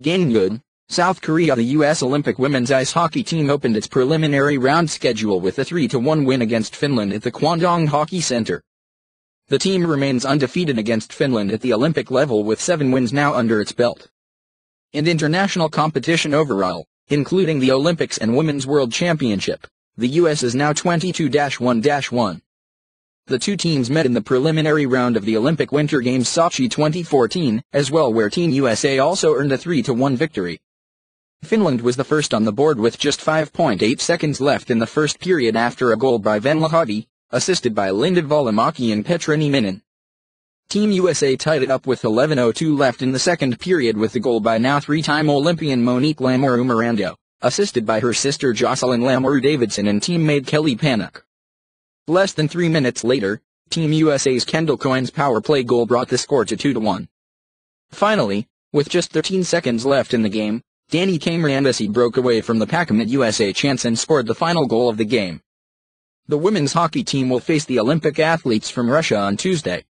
Gangneung, South Korea The U.S. Olympic women's ice hockey team opened its preliminary round schedule with a 3-1 win against Finland at the Kwandong Hockey Center. The team remains undefeated against Finland at the Olympic level with seven wins now under its belt. In international competition overall, including the Olympics and Women's World Championship, the U.S. is now 22-1-1. The two teams met in the preliminary round of the Olympic Winter Games Sochi 2014, as well where Team USA also earned a 3-1 victory. Finland was the first on the board with just 5.8 seconds left in the first period after a goal by Venla Lahti, assisted by Linda Valimaki and Petra Nieminen. Team USA tied it up with 11.02 left in the second period with the goal by now three-time Olympian Monique Lamoureux Morando, assisted by her sister Jocelyn Lamoureux Davidson and teammate Kelly Pannek. Less than three minutes later, Team USA's Kendall Coyne's power play goal brought the score to 2-1. Finally, with just 13 seconds left in the game, Dani Cameranesi broke away from the Packomet USA chance and scored the final goal of the game. The women's hockey team will face the Olympic athletes from Russia on Tuesday.